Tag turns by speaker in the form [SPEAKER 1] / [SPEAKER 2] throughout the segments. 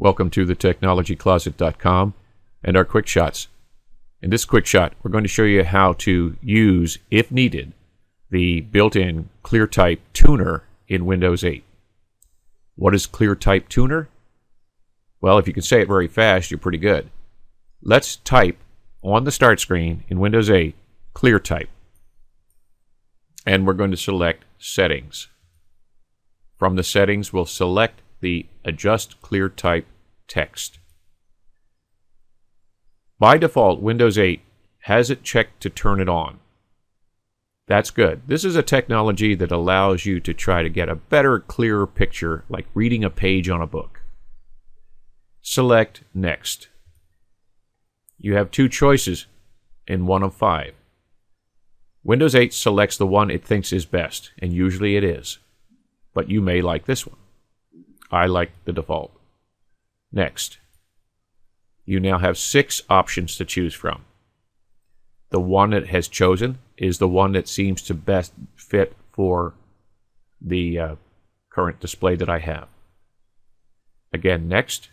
[SPEAKER 1] Welcome to thetechnologycloset.com and our quick shots. In this quick shot, we're going to show you how to use, if needed, the built-in ClearType tuner in Windows 8. What is ClearType tuner? Well, if you can say it very fast, you're pretty good. Let's type on the start screen in Windows 8 ClearType. And we're going to select Settings. From the settings, we'll select the Adjust Clear Type text. By default, Windows 8 has it checked to turn it on. That's good. This is a technology that allows you to try to get a better, clearer picture, like reading a page on a book. Select Next. You have two choices in one of five. Windows 8 selects the one it thinks is best, and usually it is. But you may like this one. I like the default. Next. You now have six options to choose from. The one it has chosen is the one that seems to best fit for the uh, current display that I have. Again, next.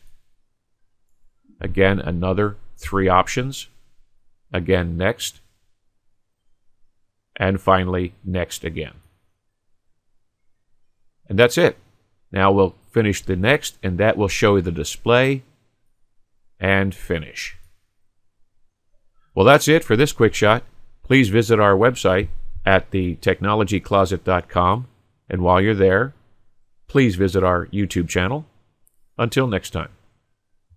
[SPEAKER 1] Again, another three options. Again, next. And finally, next again. And that's it. Now we'll finish the next, and that will show you the display and finish. Well, that's it for this quick shot. Please visit our website at thetechnologycloset.com. And while you're there, please visit our YouTube channel. Until next time.